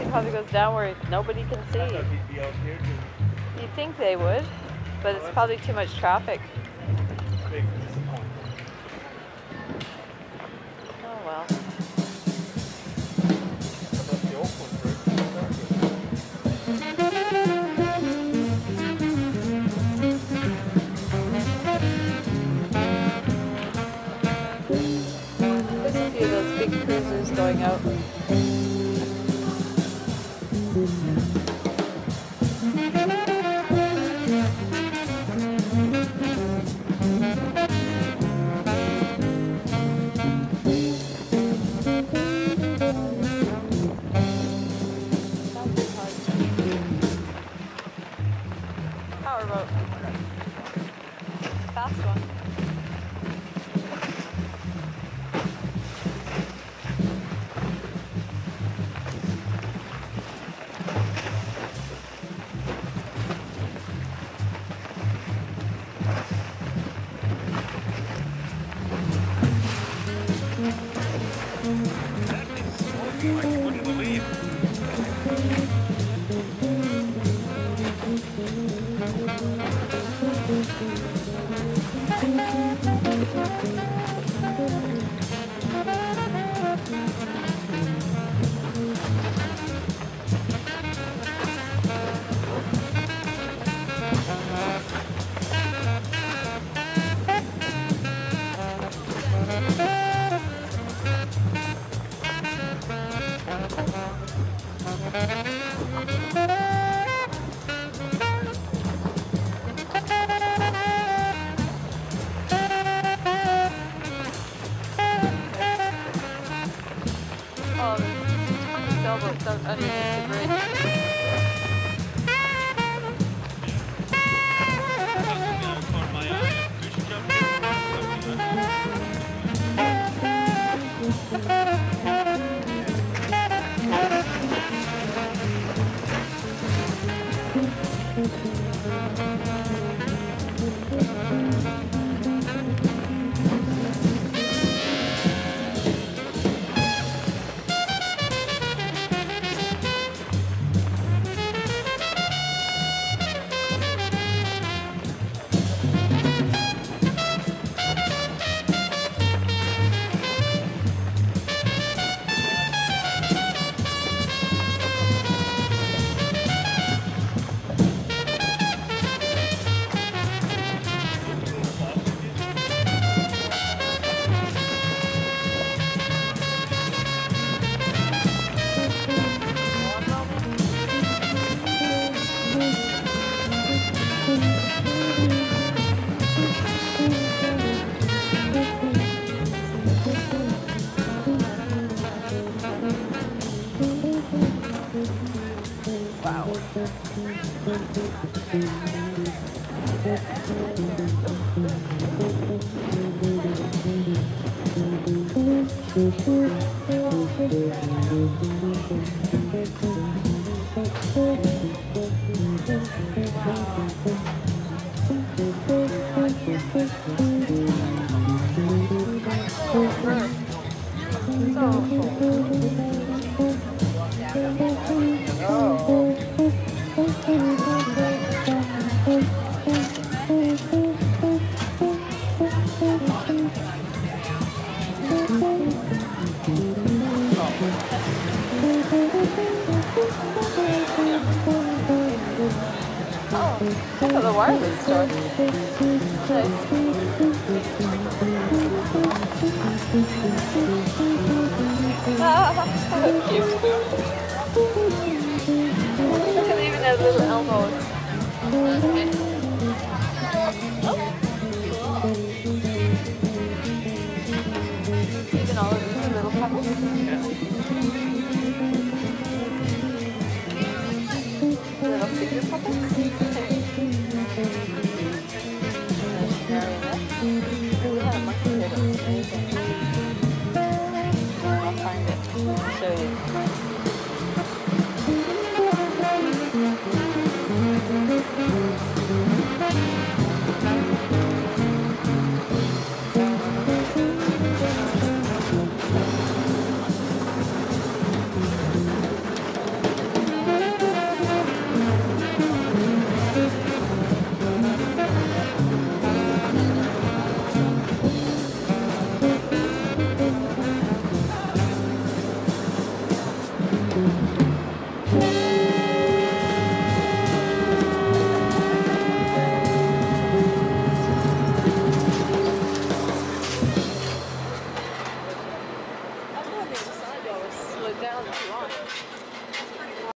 He probably goes down where nobody can see. He'd be out here to You'd think they would, but it's probably too much traffic. Oh well. That's the Oakland bridge. There's a few of those big cruisers going out. Powerboat. Fast one. I wouldn't believe. Oh, there's tons of sailboats out underneath the bridge. Thank 上手。look at the wireless store. Nice. Ah, cute. Look at even their little elbows.